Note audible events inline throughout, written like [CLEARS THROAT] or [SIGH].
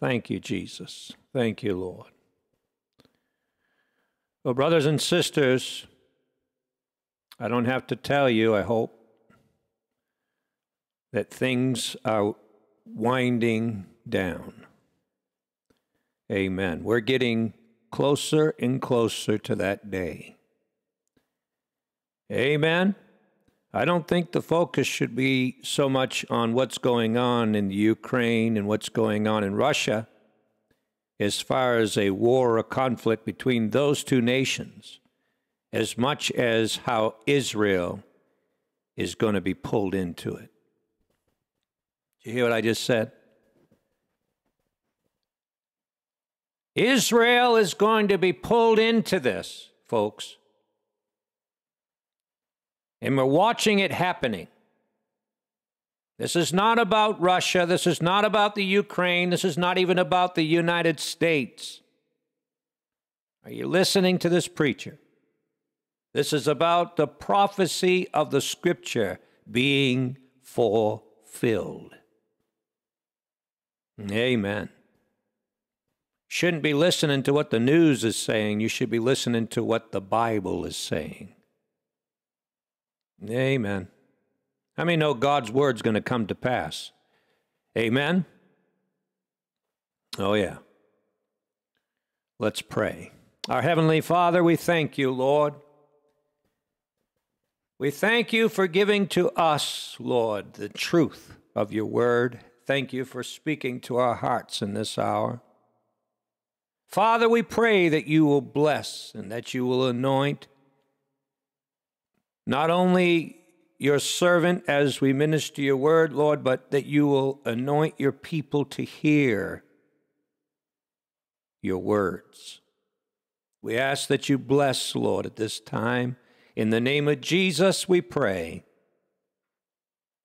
Thank you, Jesus. Thank you, Lord. Well, brothers and sisters, I don't have to tell you, I hope, that things are winding down. Amen. We're getting closer and closer to that day. Amen. I don't think the focus should be so much on what's going on in the Ukraine and what's going on in Russia as far as a war or conflict between those two nations, as much as how Israel is going to be pulled into it. Did you hear what I just said? Israel is going to be pulled into this, folks. And we're watching it happening. This is not about Russia. This is not about the Ukraine. This is not even about the United States. Are you listening to this preacher? This is about the prophecy of the scripture being fulfilled. Amen. Shouldn't be listening to what the news is saying. You should be listening to what the Bible is saying. Amen. How many know God's word's going to come to pass? Amen. Oh, yeah. Let's pray. Our Heavenly Father, we thank you, Lord. We thank you for giving to us, Lord, the truth of your word. Thank you for speaking to our hearts in this hour. Father, we pray that you will bless and that you will anoint not only your servant as we minister your word, Lord, but that you will anoint your people to hear your words. We ask that you bless, Lord, at this time. In the name of Jesus, we pray.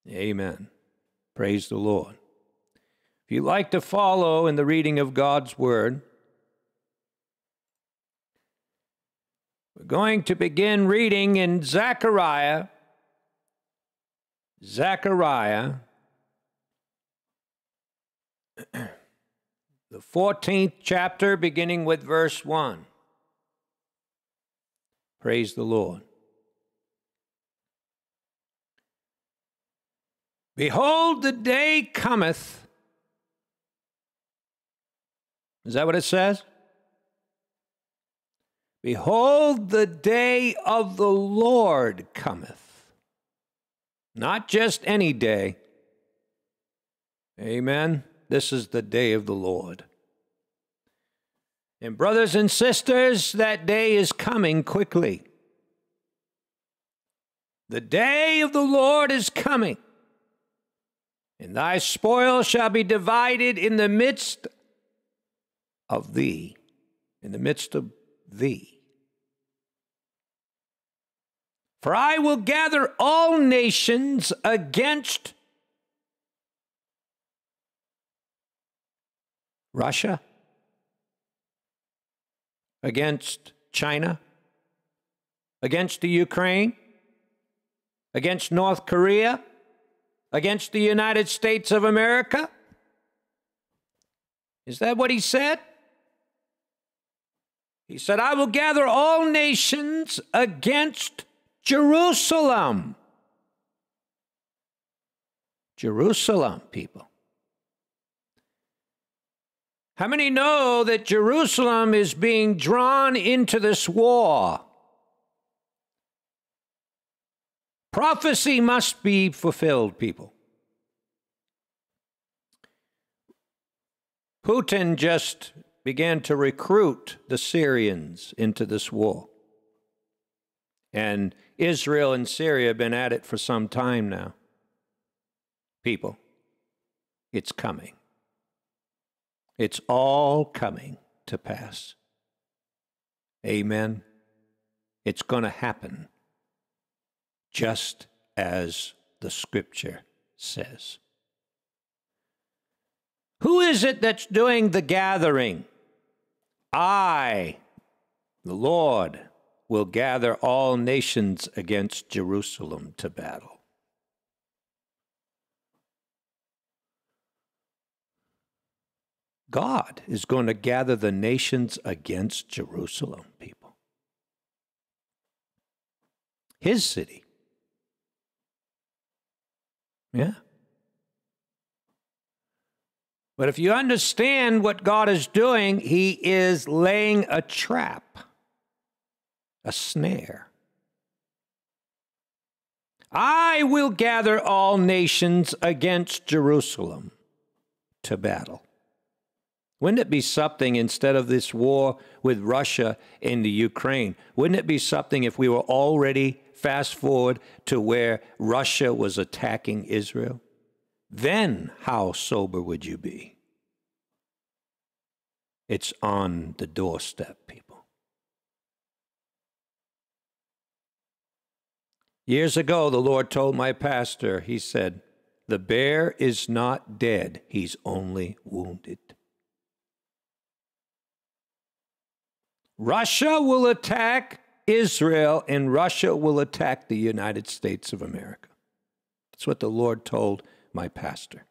Amen. Praise the Lord. If you'd like to follow in the reading of God's word, we're going to begin reading in Zechariah Zechariah, the 14th chapter, beginning with verse 1. Praise the Lord. Behold, the day cometh. Is that what it says? Behold, the day of the Lord cometh not just any day. Amen. This is the day of the Lord. And, brothers and sisters, that day is coming quickly. The day of the Lord is coming, and thy spoil shall be divided in the midst of thee, in the midst of thee. For I will gather all nations against Russia, against China, against the Ukraine, against North Korea, against the United States of America. Is that what he said? He said, I will gather all nations against Jerusalem. Jerusalem, people. How many know that Jerusalem is being drawn into this war? Prophecy must be fulfilled, people. Putin just began to recruit the Syrians into this war. And Israel and Syria have been at it for some time now. People, it's coming. It's all coming to pass. Amen. It's going to happen just as the scripture says. Who is it that's doing the gathering? I, the Lord will gather all nations against Jerusalem to battle. God is going to gather the nations against Jerusalem, people. His city. Yeah. But if you understand what God is doing, He is laying a trap, a snare. I will gather all nations against Jerusalem to battle. Wouldn't it be something instead of this war with Russia in the Ukraine? Wouldn't it be something if we were already fast forward to where Russia was attacking Israel? Then how sober would you be? It's on the doorstep, people. Years ago, the Lord told my pastor, He said, The bear is not dead, he's only wounded. Russia will attack Israel, and Russia will attack the United States of America. That's what the Lord told my pastor.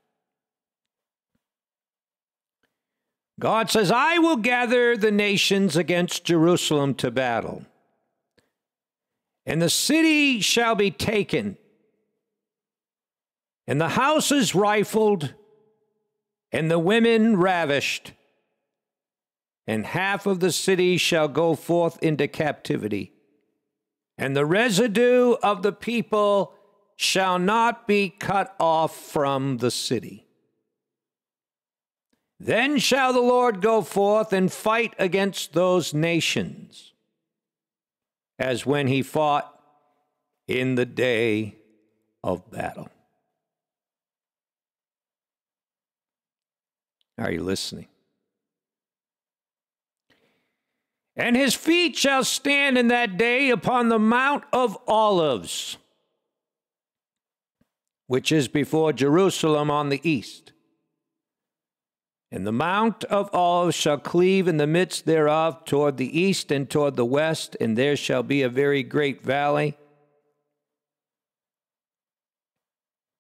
God says, I will gather the nations against Jerusalem to battle, and the city shall be taken, and the houses rifled, and the women ravished, and half of the city shall go forth into captivity, and the residue of the people shall not be cut off from the city. Then shall the Lord go forth and fight against those nations, as when he fought in the day of battle. Are you listening? And his feet shall stand in that day upon the Mount of Olives which is before Jerusalem on the east. And the Mount of Olives shall cleave in the midst thereof toward the east and toward the west, and there shall be a very great valley.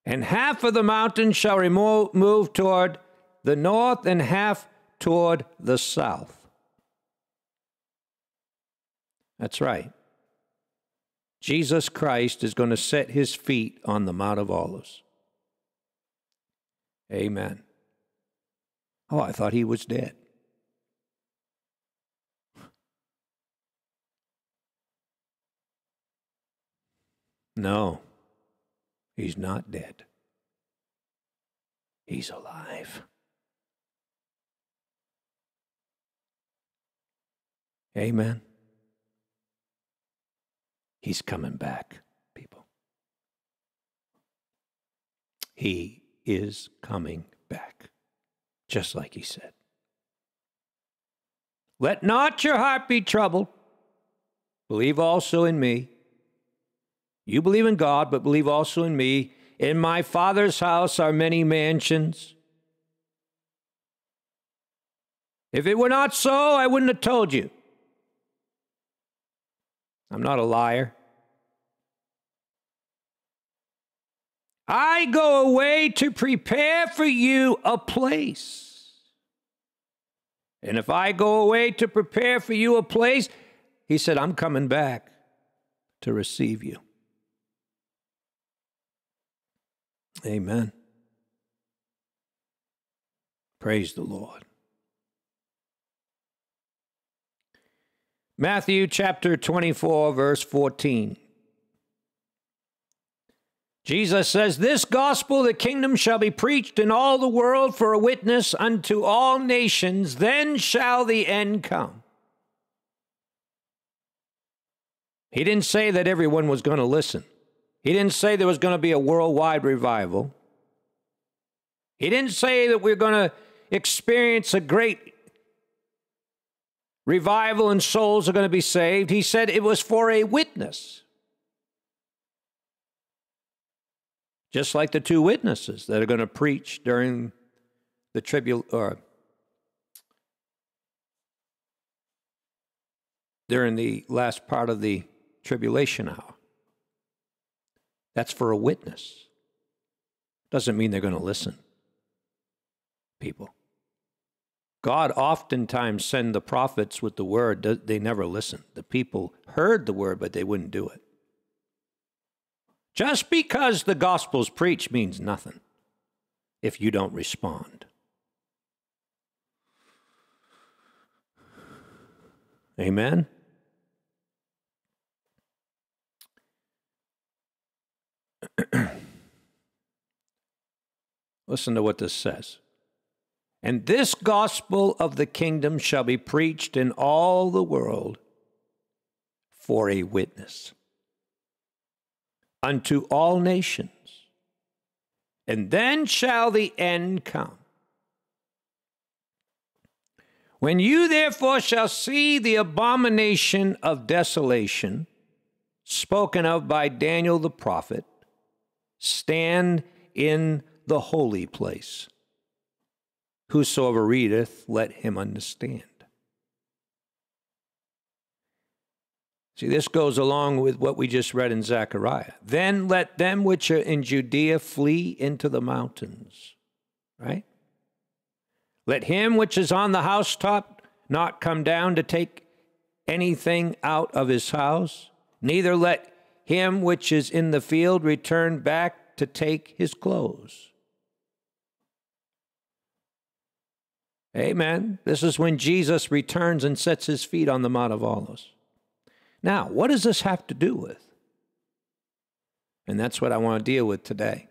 And half of the mountain shall remove, move toward the north, and half toward the south. That's right. Jesus Christ is going to set his feet on the Mount of Olives. Amen. Oh, I thought he was dead. No, he's not dead. He's alive. Amen. He's coming back, people. He is coming back, just like he said. Let not your heart be troubled. Believe also in me. You believe in God, but believe also in me. In my Father's house are many mansions. If it were not so, I wouldn't have told you. I'm not a liar. I go away to prepare for you a place. And if I go away to prepare for you a place, he said, I'm coming back to receive you. Amen. Praise the Lord. Matthew chapter 24, verse 14. Jesus says, This gospel, the kingdom, shall be preached in all the world for a witness unto all nations, then shall the end come. He didn't say that everyone was going to listen. He didn't say there was going to be a worldwide revival. He didn't say that we're going to experience a great revival and souls are going to be saved. He said it was for a witness. Just like the two witnesses that are going to preach during the tribute or uh, during the last part of the tribulation hour. That's for a witness. Doesn't mean they're going to listen. People. God oftentimes send the prophets with the word. They never listened. The people heard the word, but they wouldn't do it. Just because the gospel's preached means nothing if you don't respond. Amen? [CLEARS THROAT] Listen to what this says. And this gospel of the kingdom shall be preached in all the world for a witness unto all nations. And then shall the end come. When you therefore shall see the abomination of desolation spoken of by Daniel the prophet stand in the holy place. Whosoever readeth, let him understand. See, this goes along with what we just read in Zechariah. Then let them which are in Judea flee into the mountains. Right? Let him which is on the housetop not come down to take anything out of his house, neither let him which is in the field return back to take his clothes. Amen. This is when Jesus returns and sets his feet on the Mount of Olives. Now, what does this have to do with? And that's what I want to deal with today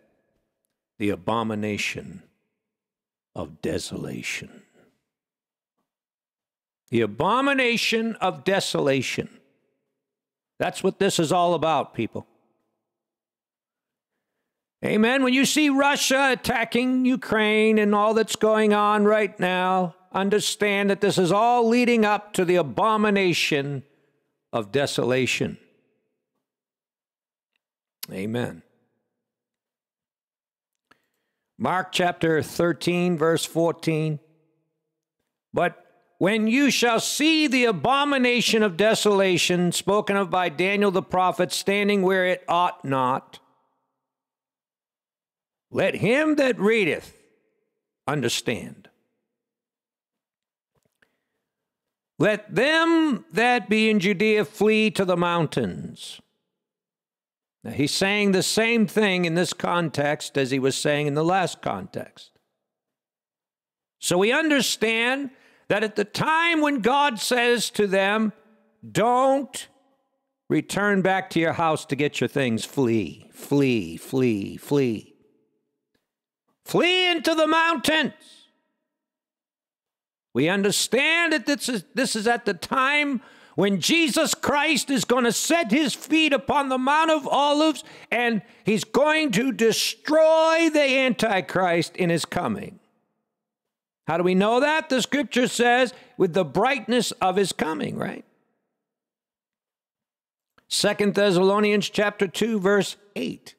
the abomination of desolation. The abomination of desolation. That's what this is all about, people. Amen. When you see Russia attacking Ukraine and all that's going on right now, understand that this is all leading up to the abomination of desolation. Amen. Mark chapter 13, verse 14. But when you shall see the abomination of desolation spoken of by Daniel the prophet standing where it ought not, let him that readeth understand. Let them that be in Judea flee to the mountains. Now, he's saying the same thing in this context as he was saying in the last context. So we understand that at the time when God says to them, Don't return back to your house to get your things, flee, flee, flee, flee. Flee into the mountains. We understand that this is, this is at the time when Jesus Christ is going to set his feet upon the Mount of Olives and he's going to destroy the Antichrist in his coming. How do we know that? The scripture says, with the brightness of his coming, right? Second Thessalonians chapter 2, verse 8.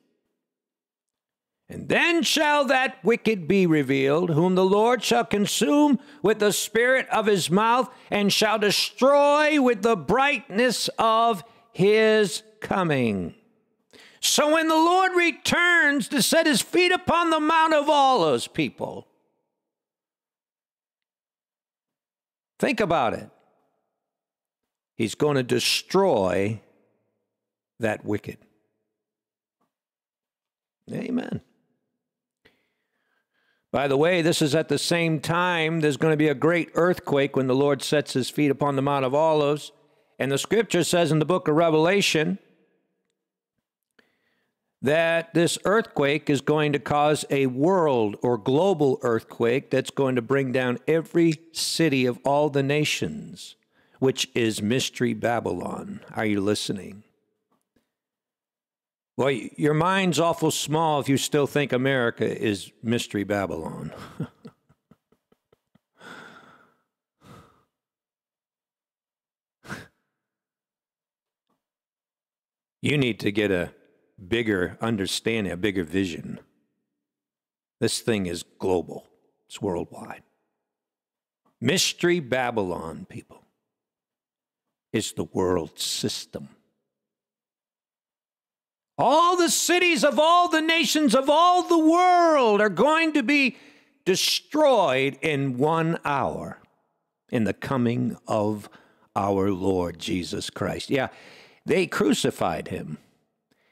And then shall that wicked be revealed, whom the Lord shall consume with the spirit of his mouth, and shall destroy with the brightness of his coming. So when the Lord returns to set his feet upon the Mount of Olives, people, think about it. He's going to destroy that wicked. Amen. By the way, this is at the same time there's going to be a great earthquake when the Lord sets his feet upon the Mount of Olives. And the scripture says in the book of Revelation that this earthquake is going to cause a world or global earthquake that's going to bring down every city of all the nations, which is Mystery Babylon. Are you listening? Well, your mind's awful small if you still think America is Mystery Babylon. [LAUGHS] you need to get a bigger understanding, a bigger vision. This thing is global, it's worldwide. Mystery Babylon, people, is the world system. All the cities of all the nations of all the world are going to be destroyed in one hour. in the coming of our Lord Jesus Christ. Yeah, they crucified him.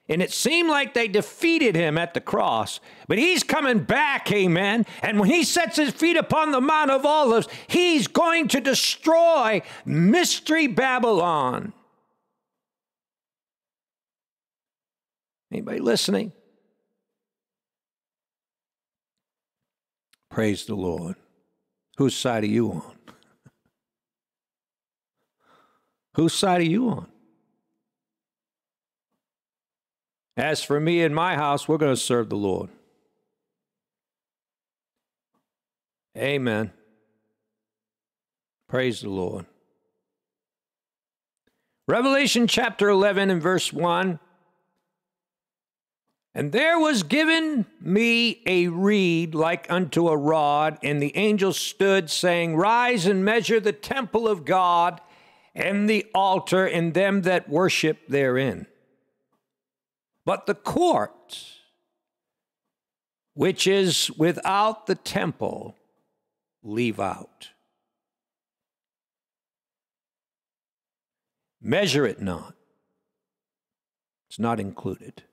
And it seemed like they defeated him at the cross. But he's coming back, amen. And when he sets his feet upon the Mount of Olives, he's going to destroy Mystery Babylon. Anybody listening? Praise the Lord. Whose side are you on? [LAUGHS] Whose side are you on? As for me and my house, we're going to serve the Lord. Amen. Praise the Lord. Revelation chapter 11 and verse 1. And there was given me a reed like unto a rod, and the angel stood, saying, Rise and measure the temple of God and the altar and them that worship therein. But the court, which is without the temple, leave out. Measure it not. It's not included.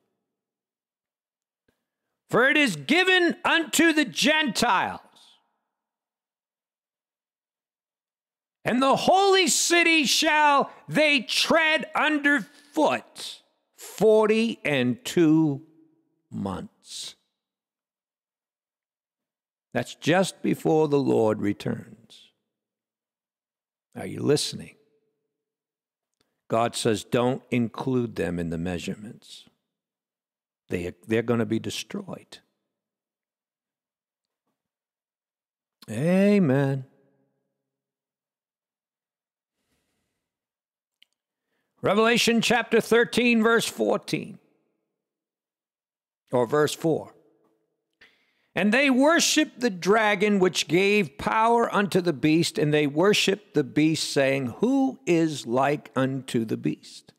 For it is given unto the Gentiles. And the holy city shall they tread under foot forty and two months. That's just before the Lord returns. Are you listening? God says, don't include them in the measurements. They, they're going to be destroyed. Amen. Revelation chapter 13, verse 14, or verse 4. And they worshiped the dragon which gave power unto the beast, and they worshiped the beast, saying, Who is like unto the beast?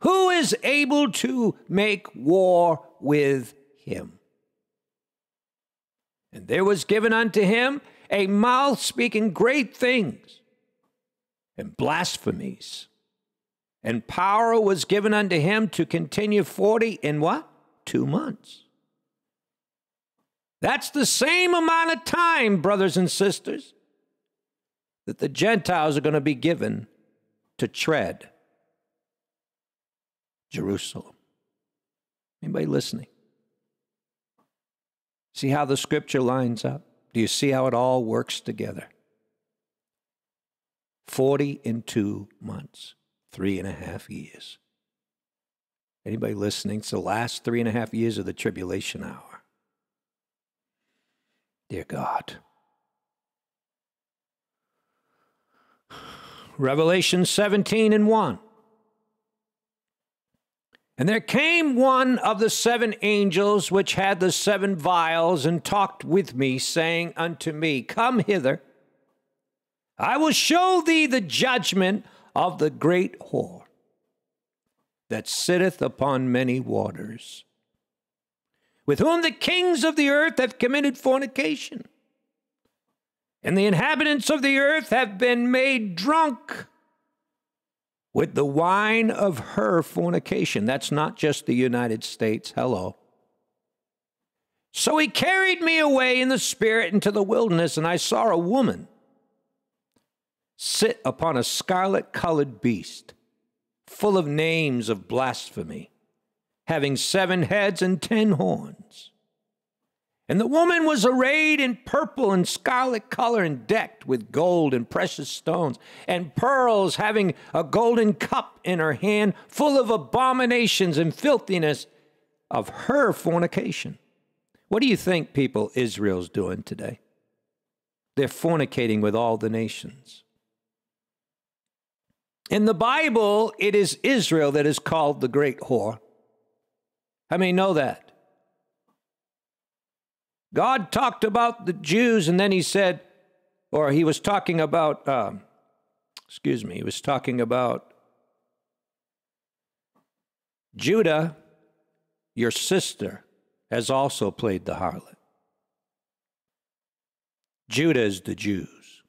Who is able to make war with him? And there was given unto him a mouth speaking great things and blasphemies and power was given unto him to continue 40 in what? Two months. That's the same amount of time, brothers and sisters, that the Gentiles are going to be given to tread Jerusalem. Anybody listening? See how the scripture lines up? Do you see how it all works together? 40 in two months three and a half years. Anybody listening? It's the last three and a half years of the tribulation hour. Dear God. Revelation 17 and 1. And there came one of the seven angels which had the seven vials and talked with me, saying unto me, Come hither, I will show thee the judgment of the great whore that sitteth upon many waters, with whom the kings of the earth have committed fornication, and the inhabitants of the earth have been made drunk with the wine of her fornication. That's not just the United States. Hello. So he carried me away in the spirit into the wilderness, and I saw a woman sit upon a scarlet colored beast, full of names of blasphemy, having seven heads and ten horns. And the woman was arrayed in purple and scarlet color and decked with gold and precious stones and pearls, having a golden cup in her hand full of abominations and filthiness of her fornication. What do you think, people, Israel's doing today? They're fornicating with all the nations. In the Bible, it is Israel that is called the great whore. How many know that? God talked about the Jews, and then he said, or he was talking about, uh, excuse me, he was talking about Judah, your sister, has also played the harlot. Judah is the Jews.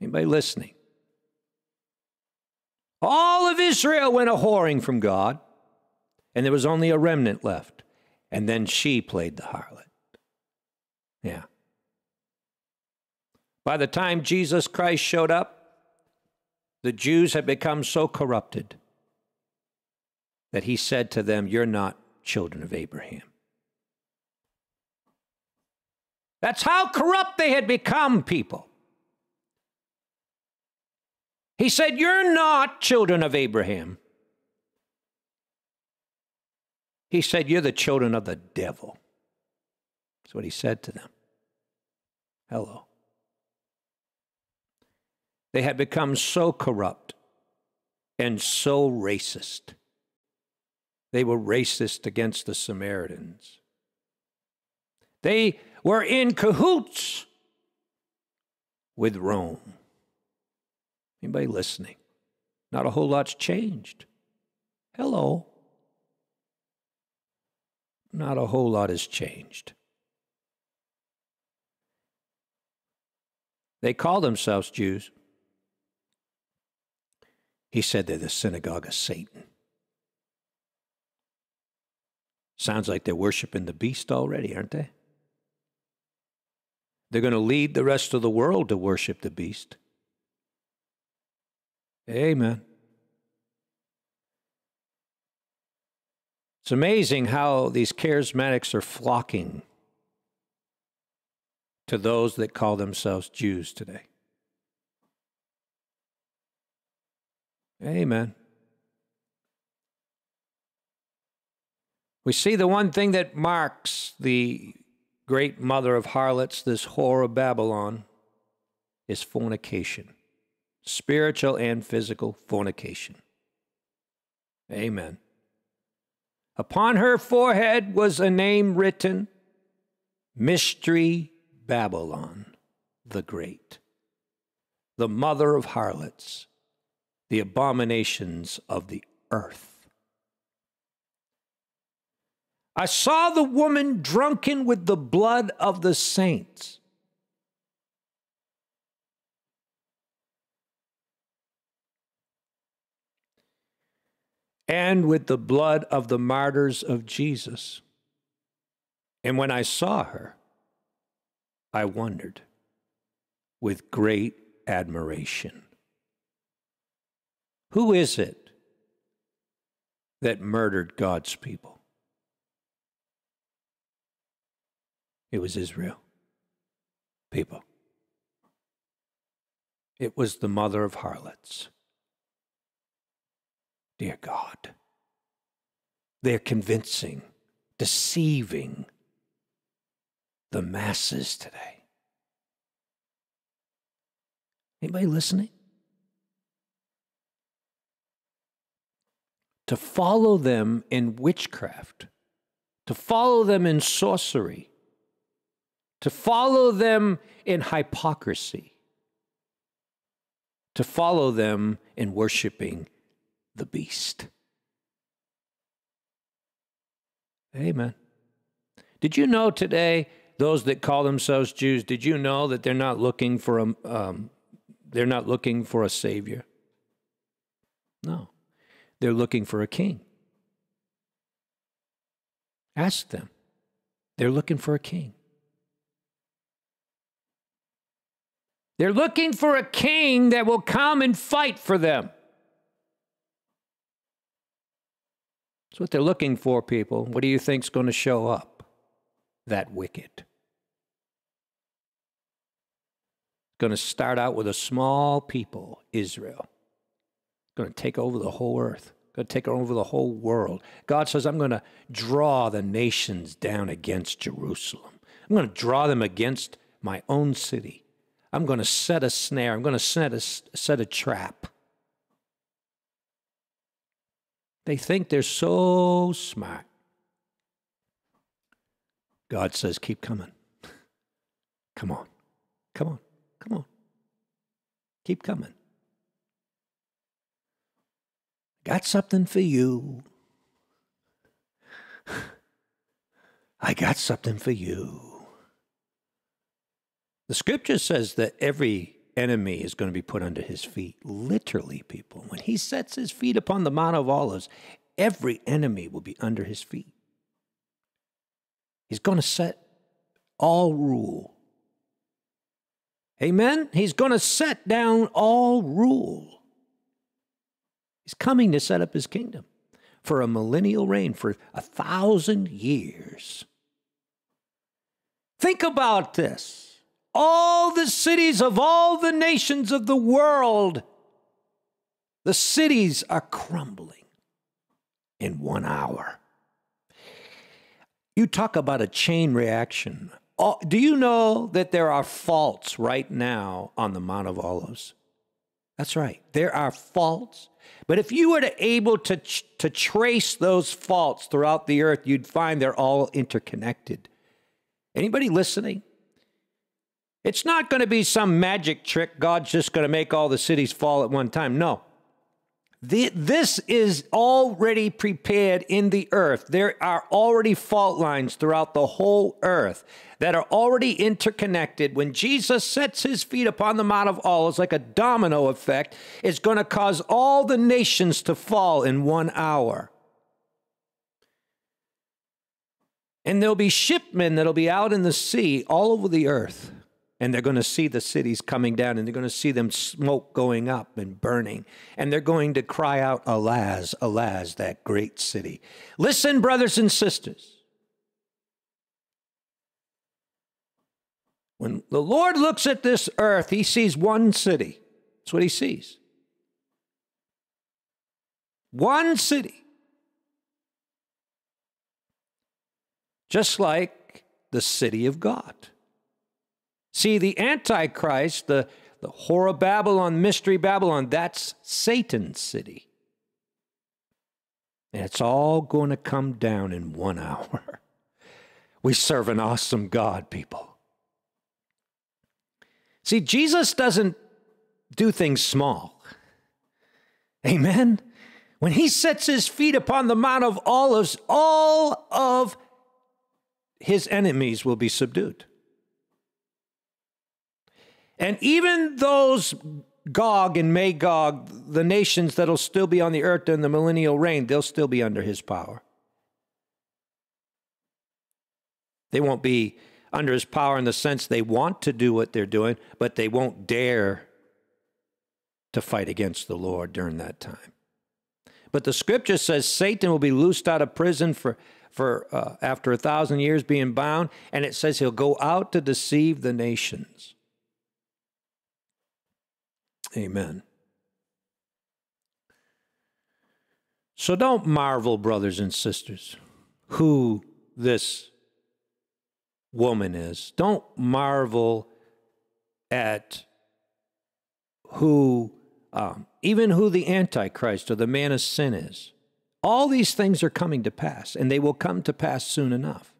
Anybody listening? All of Israel went a whoring from God, and there was only a remnant left. And then she played the harlot. Yeah. By the time Jesus Christ showed up, the Jews had become so corrupted that he said to them, You're not children of Abraham. That's how corrupt they had become, people. He said, You're not children of Abraham. He said, You're the children of the devil. That's what he said to them. Hello. They had become so corrupt and so racist. They were racist against the Samaritans. They were in cahoots with Rome. Anybody listening? Not a whole lot's changed. Hello. Not a whole lot has changed. They call themselves Jews. He said they're the synagogue of Satan. Sounds like they're worshiping the beast already, aren't they? They're going to lead the rest of the world to worship the beast. Amen. It's amazing how these charismatics are flocking to those that call themselves Jews today. Amen. We see the one thing that marks the great mother of harlots, this whore of Babylon, is fornication spiritual and physical fornication. Amen. Upon her forehead was a name written Mystery Babylon the Great, the mother of harlots, the abominations of the earth. I saw the woman drunken with the blood of the saints and with the blood of the martyrs of Jesus. And when I saw her, I wondered with great admiration. Who is it that murdered God's people? It was Israel. People. It was the mother of harlots. Dear God, they're convincing, deceiving the masses today. Anybody listening? To follow them in witchcraft, to follow them in sorcery, to follow them in hypocrisy, to follow them in worshiping the beast. Amen. Did you know today, those that call themselves Jews, did you know that they're not looking for a, um, they're not looking for a savior? No, they're looking for a king. Ask them. They're looking for a king. They're looking for a king that will come and fight for them. What they're looking for, people. What do you think's going to show up? That wicked. It's going to start out with a small people, Israel. Going to take over the whole earth. Going to take over the whole world. God says, I'm going to draw the nations down against Jerusalem. I'm going to draw them against my own city. I'm going to set a snare. I'm going to set a, set a trap. They think they're so smart. God says, keep coming. [LAUGHS] Come on. Come on. Come on. Keep coming. Got something for you. [LAUGHS] I got something for you. The scripture says that every enemy is going to be put under his feet. Literally, people. When he sets his feet upon the Mount of Olives, every enemy will be under his feet. He's going to set all rule. Amen? He's going to set down all rule. He's coming to set up his kingdom for a millennial reign for a thousand years. Think about this. All the cities of all the nations of the world, the cities are crumbling in one hour. You talk about a chain reaction. Do you know that there are faults right now on the Mount of Olives? That's right. There are faults. But if you were to able to, to trace those faults throughout the earth, you'd find they're all interconnected. Anybody listening? It's not going to be some magic trick. God's just going to make all the cities fall at one time. No. The, this is already prepared in the earth. There are already fault lines throughout the whole earth that are already interconnected. When Jesus sets his feet upon the Mount of Olives, like a domino effect, it's going to cause all the nations to fall in one hour. And there'll be shipmen that'll be out in the sea all over the earth and they're going to see the cities coming down and they're going to see them smoke going up and burning. And they're going to cry out alas alas that great city. Listen brothers and sisters. When the lord looks at this earth he sees one city. That's what he sees. One city. Just like the city of god See, the Antichrist, the, the Whore of Babylon, Mystery Babylon, that's Satan's city. And it's all going to come down in one [LAUGHS] hour. We serve an awesome God, people. See, Jesus doesn't do things small. Amen? When he sets his feet upon the Mount of Olives, all of his enemies will be subdued. And even those Gog and Magog, the nations that'll still be on the earth during the millennial reign, they'll still be under his power. They won't be under his power in the sense they want to do what they're doing, but they won't dare to fight against the Lord during that time. But the scripture says Satan will be loosed out of prison for, for uh, after a thousand years being bound, and it says he'll go out to deceive the nations. Amen. So don't marvel, brothers and sisters, who this woman is. Don't marvel at who, um, even who the Antichrist or the man of sin is. All these things are coming to pass, and they will come to pass soon enough.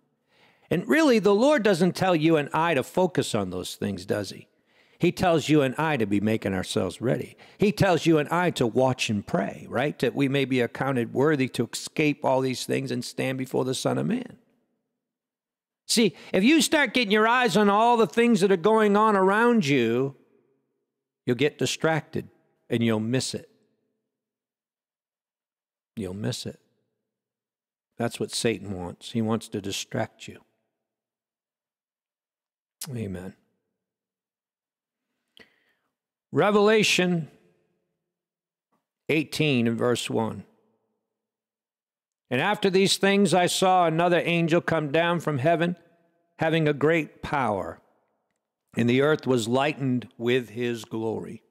And really, the Lord doesn't tell you and I to focus on those things, does He? He tells you and I to be making ourselves ready. He tells you and I to watch and pray, right? That we may be accounted worthy to escape all these things and stand before the Son of Man. See, if you start getting your eyes on all the things that are going on around you, you'll get distracted and you'll miss it. You'll miss it. That's what Satan wants. He wants to distract you. Amen. Revelation 18 and verse 1. And after these things, I saw another angel come down from heaven, having a great power, and the earth was lightened with his glory.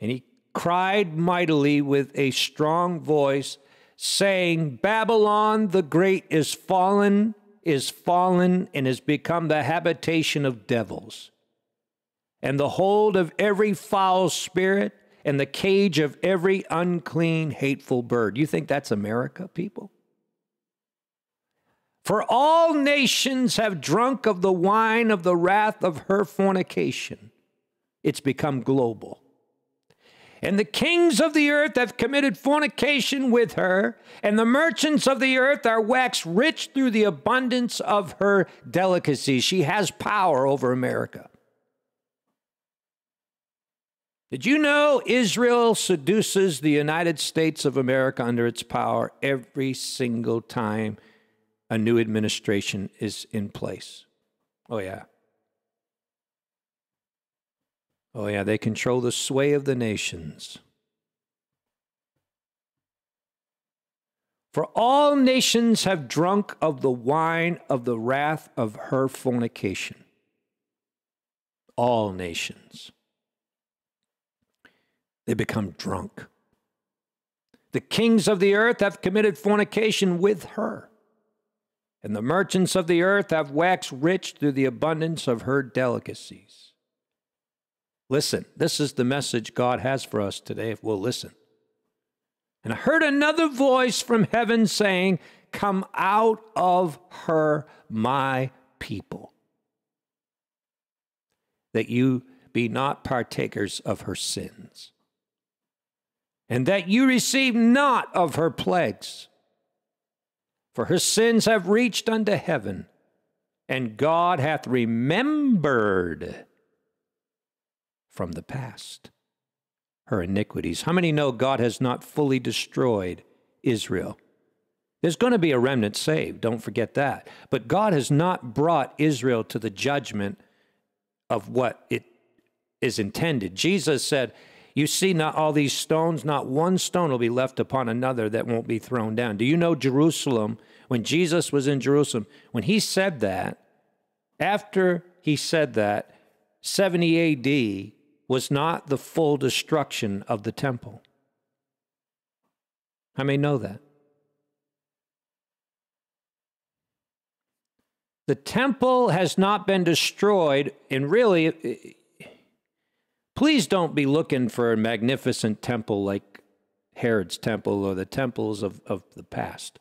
And he cried mightily with a strong voice, saying, Babylon the great is fallen, is fallen, and has become the habitation of devils and the hold of every foul spirit and the cage of every unclean, hateful bird. You think that's America, people? For all nations have drunk of the wine of the wrath of her fornication. It's become global. And the kings of the earth have committed fornication with her, and the merchants of the earth are waxed rich through the abundance of her delicacies. She has power over America. Did you know Israel seduces the United States of America under its power every single time a new administration is in place? Oh, yeah. Oh, yeah, they control the sway of the nations. For all nations have drunk of the wine of the wrath of her fornication. All nations they become drunk. The kings of the earth have committed fornication with her, and the merchants of the earth have waxed rich through the abundance of her delicacies. Listen, this is the message God has for us today if we'll listen. And I heard another voice from heaven saying, Come out of her, my people, that you be not partakers of her sins and that you receive not of her plagues. For her sins have reached unto heaven, and God hath remembered from the past her iniquities. How many know God has not fully destroyed Israel? There's going to be a remnant saved, don't forget that. But God has not brought Israel to the judgment of what it is intended. Jesus said, you see not all these stones, not one stone will be left upon another that won't be thrown down. Do you know Jerusalem, when Jesus was in Jerusalem, when he said that, after he said that, 70 AD was not the full destruction of the temple. I may know that? The temple has not been destroyed, and really, Please don't be looking for a magnificent temple like Herod's temple or the temples of, of the past.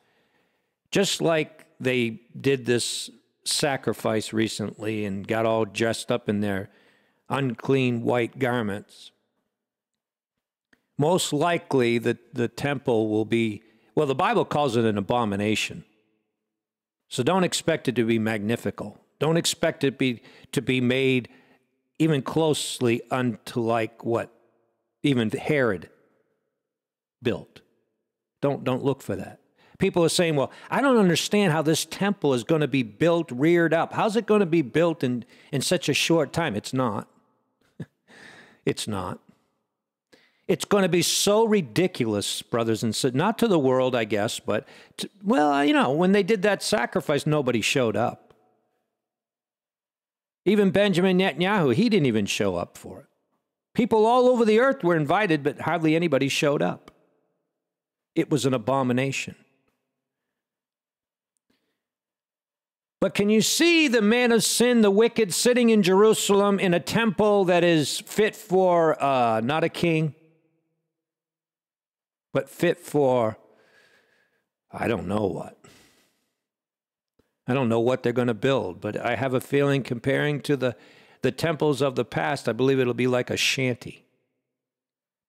Just like they did this sacrifice recently and got all dressed up in their unclean white garments. Most likely, the, the temple will be, well, the Bible calls it an abomination. So don't expect it to be magnifical. Don't expect it be, to be made even closely unto like what even Herod built. Don't, don't look for that. People are saying, well, I don't understand how this temple is going to be built, reared up. How's it going to be built in, in such a short time? It's not. [LAUGHS] it's not. It's going to be so ridiculous, brothers and sisters, not to the world, I guess, but, to, well, you know, when they did that sacrifice, nobody showed up. Even Benjamin Netanyahu, he didn't even show up for it. People all over the earth were invited, but hardly anybody showed up. It was an abomination. But can you see the man of sin, the wicked, sitting in Jerusalem in a temple that is fit for uh, not a king, but fit for, I don't know what. I don't know what they're going to build, but I have a feeling comparing to the, the temples of the past, I believe it'll be like a shanty.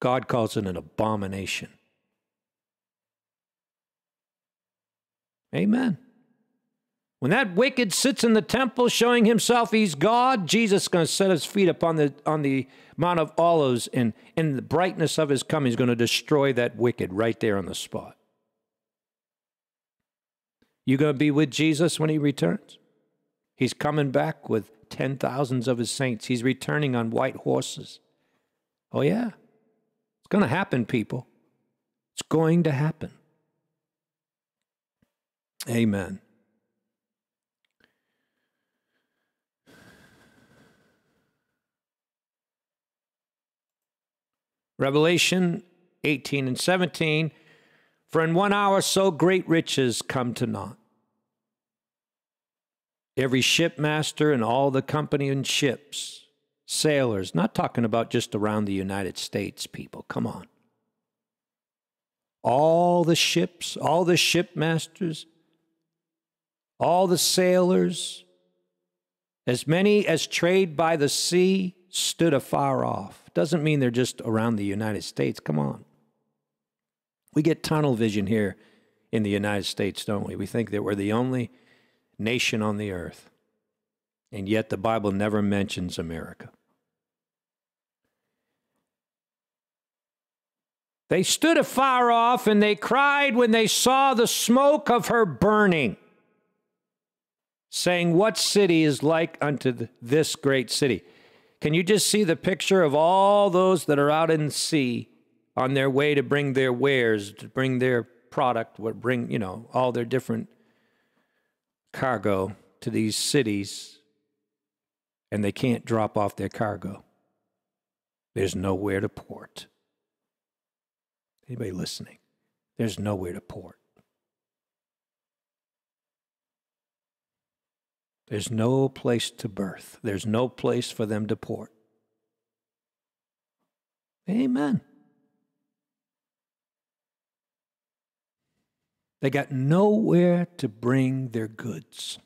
God calls it an abomination. Amen. When that wicked sits in the temple showing himself he's God, Jesus is going to set his feet upon the on the Mount of Olives and in the brightness of his coming, he's going to destroy that wicked right there on the spot. You going to be with Jesus when he returns? He's coming back with ten thousands of his saints. He's returning on white horses. Oh, yeah. It's going to happen, people. It's going to happen. Amen. Revelation 18 and 17 for in one hour so great riches come to naught. Every shipmaster and all the company in ships, sailors, not talking about just around the United States, people, come on. All the ships, all the shipmasters, all the sailors, as many as trade by the sea, stood afar off. Doesn't mean they're just around the United States. Come on. We get tunnel vision here in the United States, don't we? We think that we're the only nation on the earth. And yet the Bible never mentions America. They stood afar off and they cried when they saw the smoke of her burning, saying, What city is like unto this great city? Can you just see the picture of all those that are out in the sea on their way to bring their wares, to bring their product, what bring, you know, all their different cargo to these cities, and they can't drop off their cargo. There's nowhere to port. Anybody listening? There's nowhere to port. There's no place to berth. There's no place for them to port. Amen. They got nowhere to bring their goods.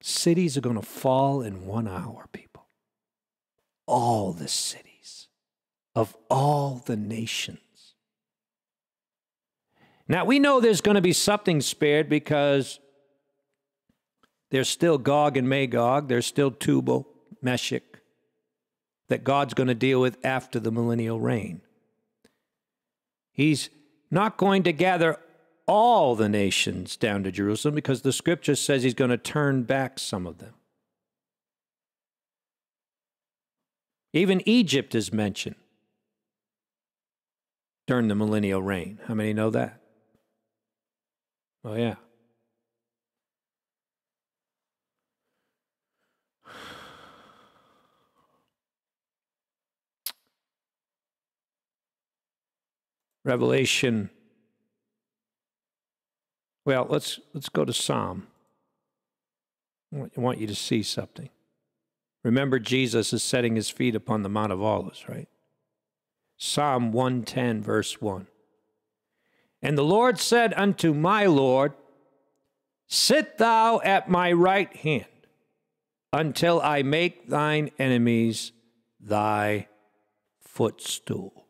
Cities are going to fall in one hour, people. All the cities of all the nations. Now, we know there's going to be something spared because there's still Gog and Magog, there's still Tubal, Meshech, that God's going to deal with after the millennial reign. He's not going to gather all the nations down to Jerusalem because the scripture says he's going to turn back some of them. Even Egypt is mentioned during the millennial reign. How many know that? Oh, yeah. Revelation. Well, let's let's go to Psalm. I want you to see something. Remember, Jesus is setting his feet upon the Mount of Olives, right? Psalm 110, verse 1. And the Lord said unto my Lord, Sit thou at my right hand until I make thine enemies thy footstool.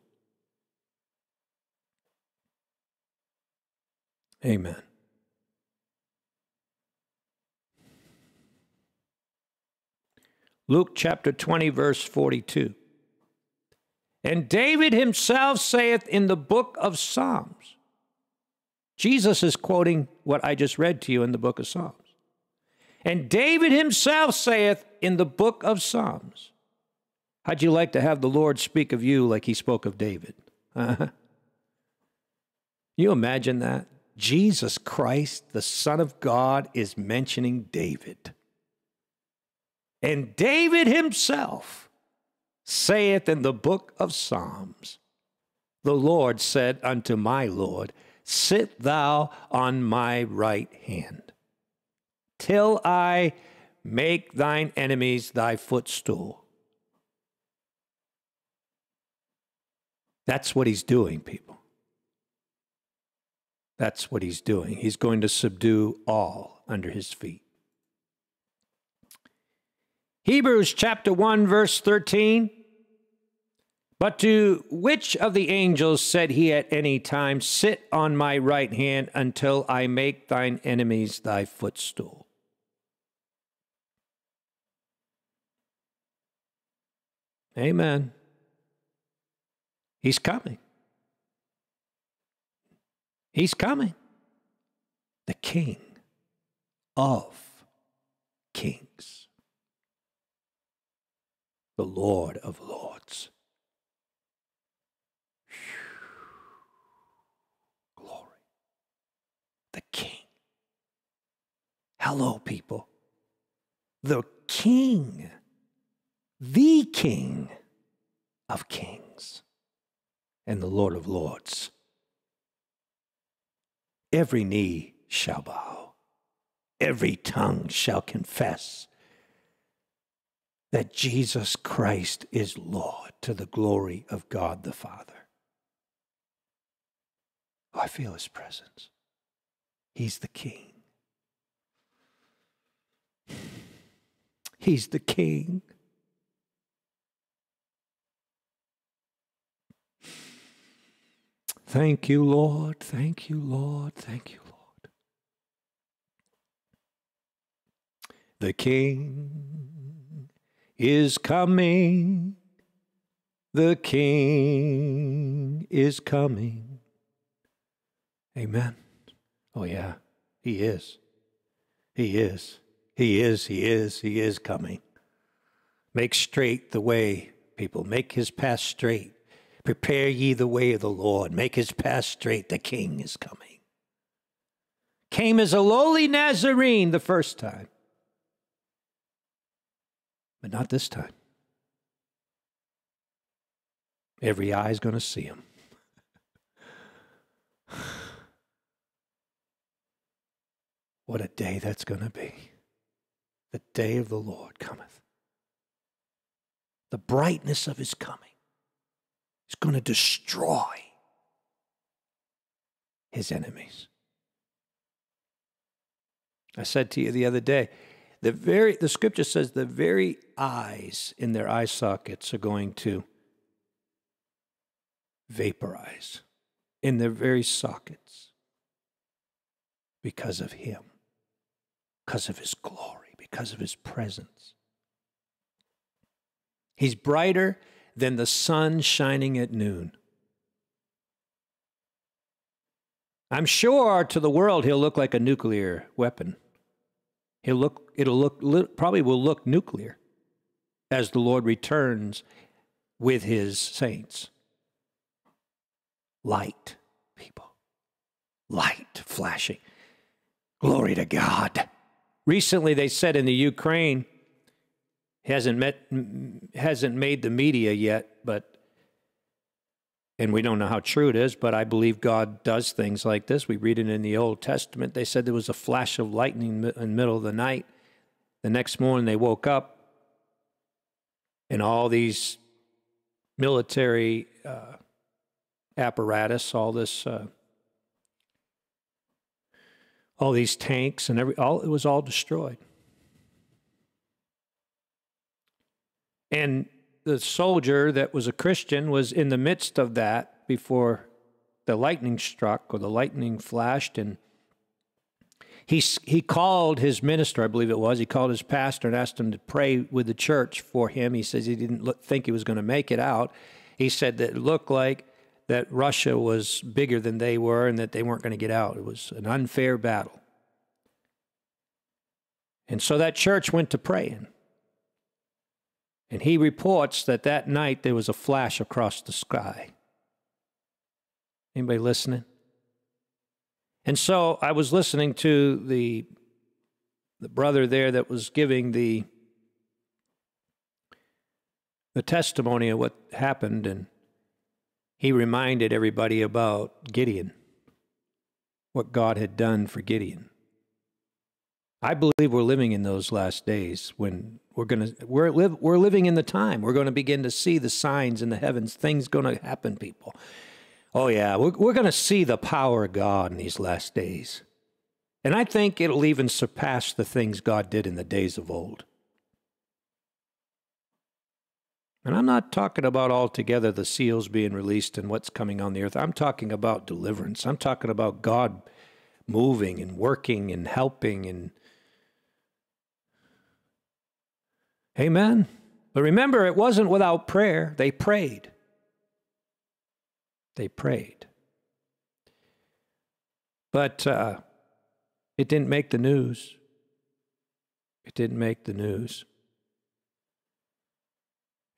Amen. Luke chapter 20, verse 42. And David himself saith in the book of Psalms, Jesus is quoting what I just read to you in the book of Psalms. And David himself saith in the book of Psalms, How'd you like to have the Lord speak of you like he spoke of David? Uh-huh. [LAUGHS] You imagine that? Jesus Christ, the Son of God, is mentioning David. And David himself saith in the book of Psalms, The Lord said unto my Lord, Sit thou on my right hand, till I make thine enemies thy footstool. That's what he's doing, people. That's what he's doing. He's going to subdue all under his feet. Hebrews chapter 1, verse 13. But to which of the angels said he at any time, Sit on my right hand until I make thine enemies thy footstool? Amen. He's coming. He's coming. The King of kings, the Lord of lords. Glory. The King. Hello, people. The King, the King of kings, and the Lord of lords every knee shall bow, every tongue shall confess that Jesus Christ is Lord to the glory of God the Father. Oh, I feel his presence. He's the King. He's the King. Thank you, Lord. Thank you, Lord. Thank you, Lord. The King is coming. The King is coming. Amen. Oh, yeah, He is. He is. He is. He is. He is coming. Make straight the way, people. Make His path straight. Prepare ye the way of the Lord. Make His path straight. The King is coming. Came as a lowly Nazarene the first time, but not this time. Every eye is going to see him. [SIGHS] what a day that's going to be. The day of the Lord cometh. The brightness of his coming is going to destroy his enemies. I said to you the other day, the very the scripture says the very eyes in their eye sockets are going to vaporize in their very sockets because of Him, because of His glory, because of His presence. He's brighter than the sun shining at noon. I'm sure to the world he'll look like a nuclear weapon. He'll look, it'll look, probably will look nuclear as the Lord returns with his saints light, people. Light flashing. Glory to God. Recently, they said in the Ukraine, hasn't met, hasn't made the media yet, but and we don't know how true it is, but I believe God does things like this. We read it in the Old Testament. They said there was a flash of lightning in the middle of the night. The next morning, they woke up, and all these military uh, apparatus, all this, uh, all these tanks and every, all it was all destroyed. And the soldier that was a Christian was in the midst of that before the lightning struck or the lightning flashed and he, he called his minister, I believe it was, he called his pastor and asked him to pray with the church for him. He says he didn't look, think he was going to make it out. He said that it looked like that Russia was bigger than they were and that they weren't going to get out. It was an unfair battle. And so that church went to praying. And he reports that that night there was a flash across the sky. Anybody listening? And so I was listening to the the brother there that was giving the the testimony of what happened and he reminded everybody about Gideon, what God had done for Gideon. I believe we're living in those last days when we're going to we're live we're living in the time. We're going to begin to see the signs in the heavens. Things going to happen, people. Oh yeah, we're we're going to see the power of God in these last days. And I think it'll even surpass the things God did in the days of old. And I'm not talking about altogether the seals being released and what's coming on the earth. I'm talking about deliverance. I'm talking about God moving and working and helping and Amen. But remember, it wasn't without prayer. They prayed. They prayed. But uh, it didn't make the news. It didn't make the news.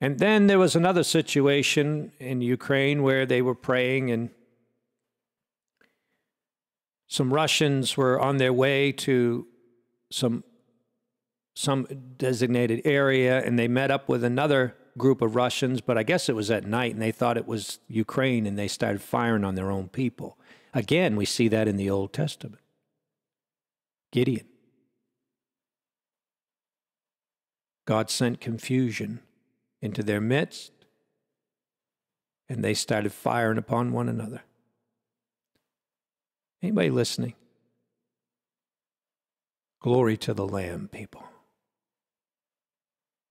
And then there was another situation in Ukraine where they were praying, and some Russians were on their way to some some designated area, and they met up with another group of Russians, but I guess it was at night, and they thought it was Ukraine, and they started firing on their own people. Again, we see that in the Old Testament. Gideon. God sent confusion into their midst, and they started firing upon one another. Anybody listening? Glory to the Lamb, people.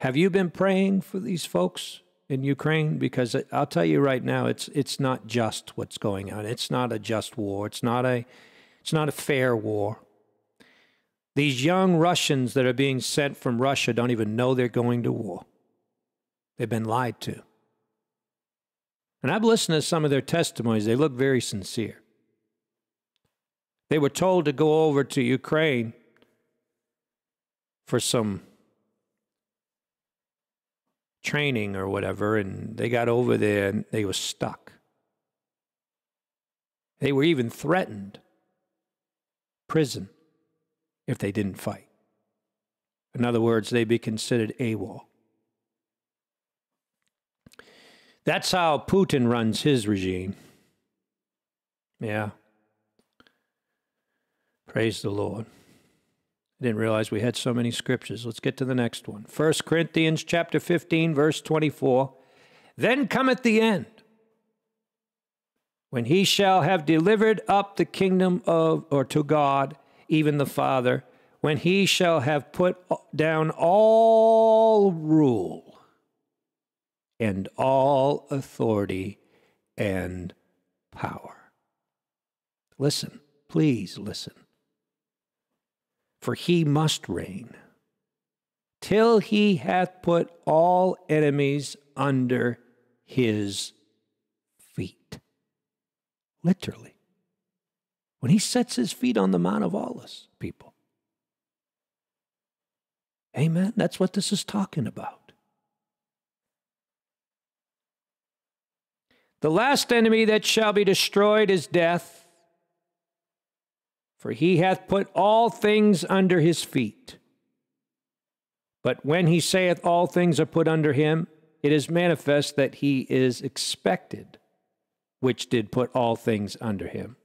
Have you been praying for these folks in Ukraine? Because I'll tell you right now, it's it's not just what's going on. It's not a just war. It's not a it's not a fair war. These young Russians that are being sent from Russia don't even know they're going to war. They've been lied to. And I've listened to some of their testimonies, they look very sincere. They were told to go over to Ukraine for some training or whatever, and they got over there and they were stuck. They were even threatened prison if they didn't fight. In other words, they'd be considered AWOL. That's how Putin runs his regime. Yeah. Praise the Lord. I didn't realize we had so many scriptures. Let's get to the next one. 1 Corinthians chapter 15 verse 24. Then cometh the end when he shall have delivered up the kingdom of or to God even the Father when he shall have put down all rule and all authority and power. Listen, please listen. For he must reign till he hath put all enemies under his feet. Literally. When he sets his feet on the Mount of Olives, people. Amen. That's what this is talking about. The last enemy that shall be destroyed is death, for he hath put all things under his feet. But when he saith all things are put under him, it is manifest that he is expected, which did put all things under him.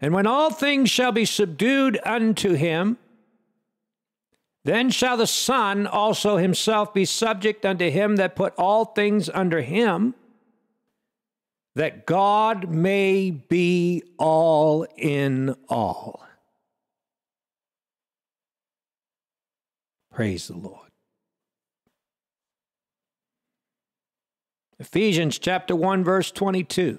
And when all things shall be subdued unto him, then shall the Son also himself be subject unto him that put all things under him, that God may be all in all. Praise the Lord. Ephesians chapter 1, verse 22.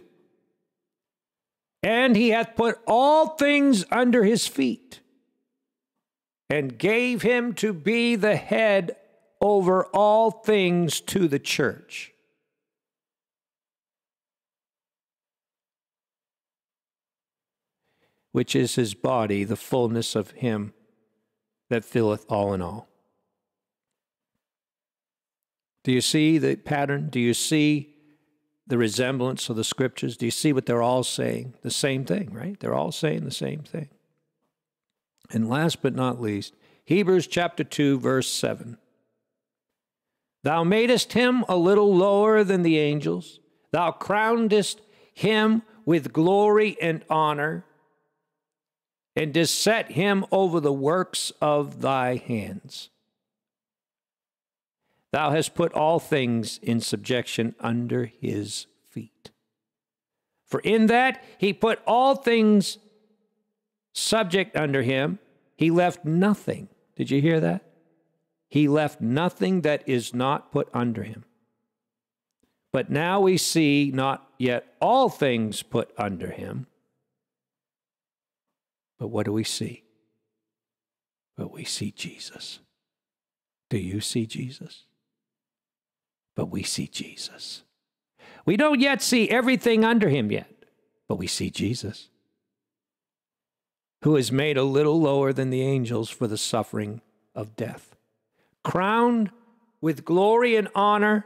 And he hath put all things under his feet and gave him to be the head over all things to the church. Which is his body, the fullness of him that filleth all in all. Do you see the pattern? Do you see the resemblance of the scriptures? Do you see what they're all saying? The same thing, right? They're all saying the same thing. And last but not least, Hebrews chapter 2, verse 7. Thou madest him a little lower than the angels, thou crownedest him with glory and honor, and didst set him over the works of thy hands. Thou hast put all things in subjection under his feet. For in that he put all things subject under him, he left nothing. Did you hear that? He left nothing that is not put under him. But now we see not yet all things put under him. But what do we see? But we see Jesus. Do you see Jesus? But we see Jesus. We don't yet see everything under him yet, but we see Jesus who is made a little lower than the angels for the suffering of death, crowned with glory and honor,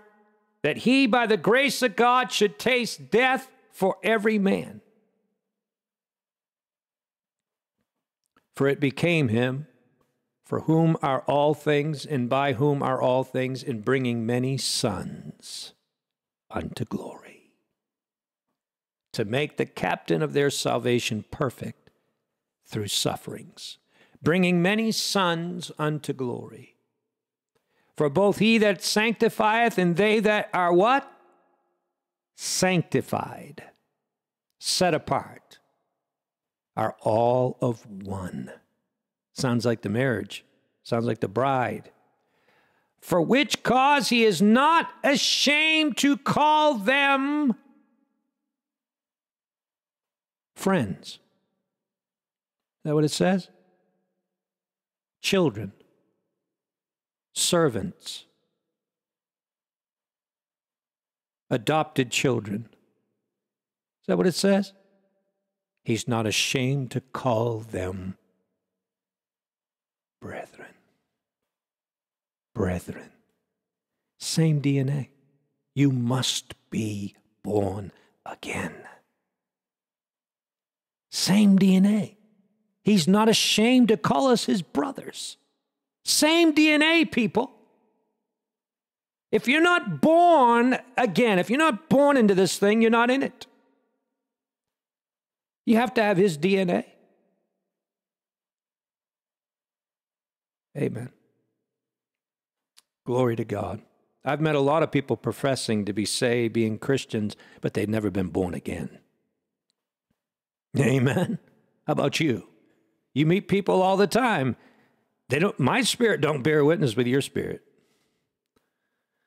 that he, by the grace of God, should taste death for every man. For it became him, for whom are all things, and by whom are all things, in bringing many sons unto glory, to make the captain of their salvation perfect through sufferings, bringing many sons unto glory. For both he that sanctifieth and they that are what? Sanctified, set apart, are all of one. Sounds like the marriage, sounds like the bride. For which cause he is not ashamed to call them friends Is that what it says? Children, servants. adopted children. Is that what it says? He's not ashamed to call them brethren. Brethren. Same DNA. You must be born again. Same DNA. He's not ashamed to call us his brothers. Same DNA, people. If you're not born again, if you're not born into this thing, you're not in it. You have to have his DNA. Amen. Glory to God. I've met a lot of people professing to be saved, being Christians, but they've never been born again. Amen. How about you? You meet people all the time. They don't my spirit don't bear witness with your spirit.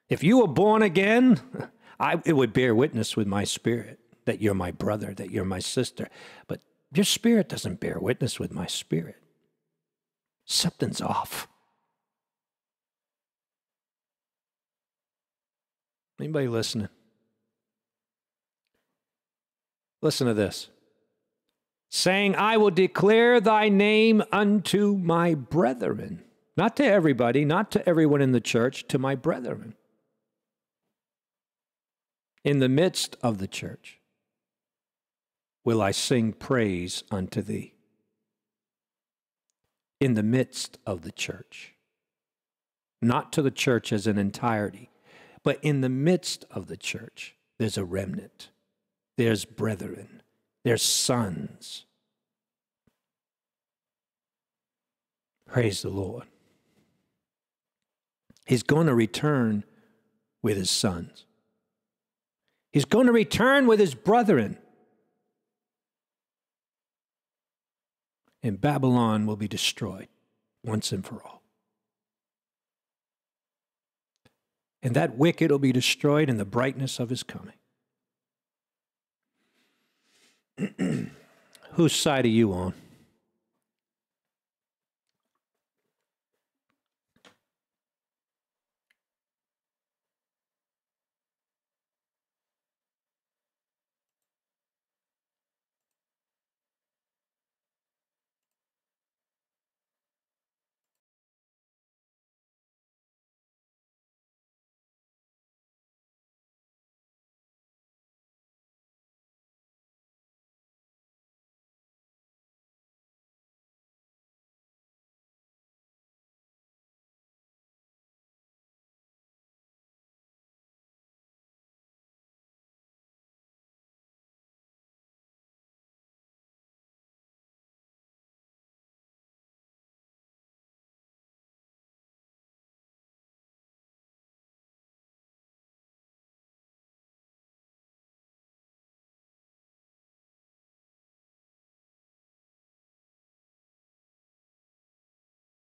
If you were born again, [LAUGHS] I, it would bear witness with my spirit that you're my brother, that you're my sister. But your spirit doesn't bear witness with my spirit. Something's off. Anybody listening? Listen to this. Saying, I will declare thy name unto my brethren. Not to everybody, not to everyone in the church, to my brethren. In the midst of the church will I sing praise unto thee. In the midst of the church. Not to the church as an entirety, but in the midst of the church, there's a remnant, there's brethren, there's sons. Praise the Lord. He's going to return with his sons. He's going to return with his brethren. And Babylon will be destroyed once and for all. and that wicked will be destroyed in the brightness of his coming. [CLEARS THROAT] Whose side are you on?